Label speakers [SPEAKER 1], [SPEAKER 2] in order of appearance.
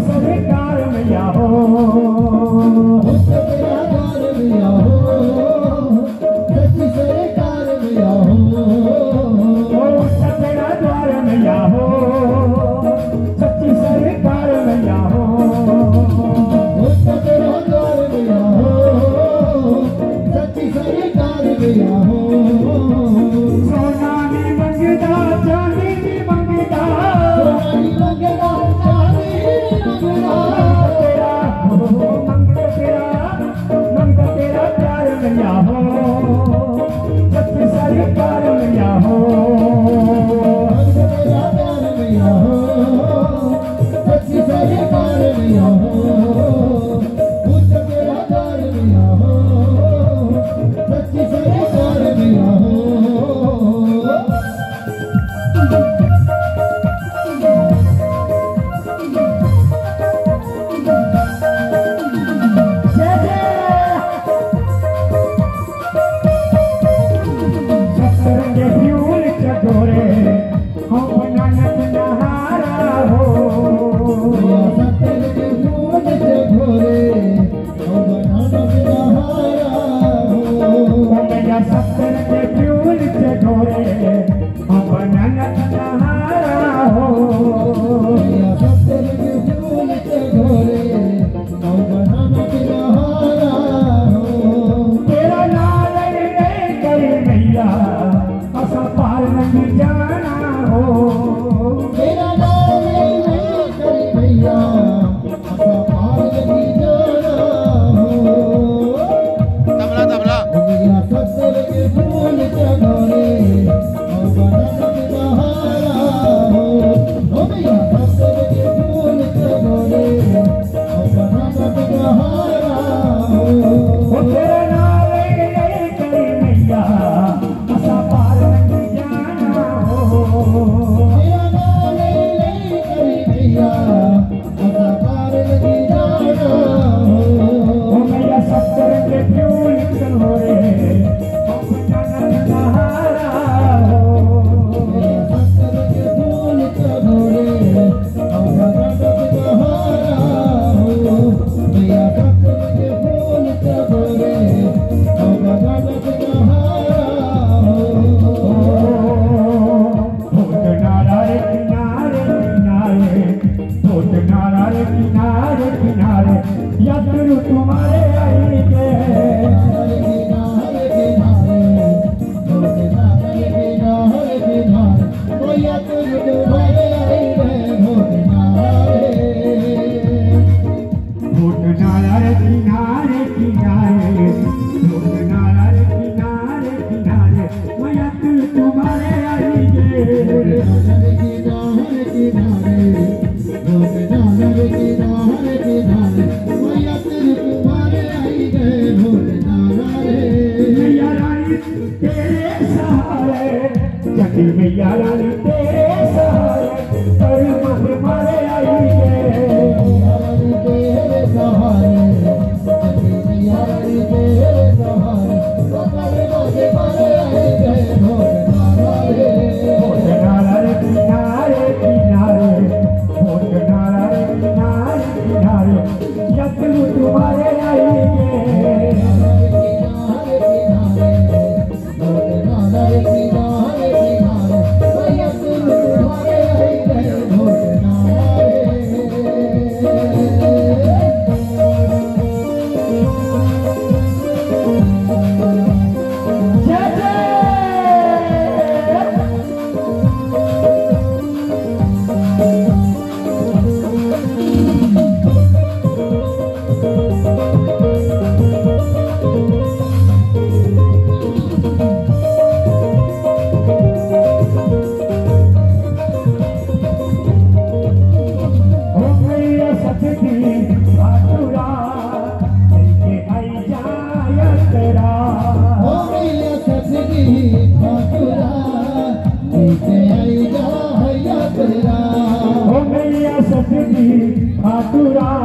[SPEAKER 1] सरकार में आओ। Gracias. me